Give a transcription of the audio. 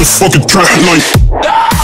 the fucking trap like.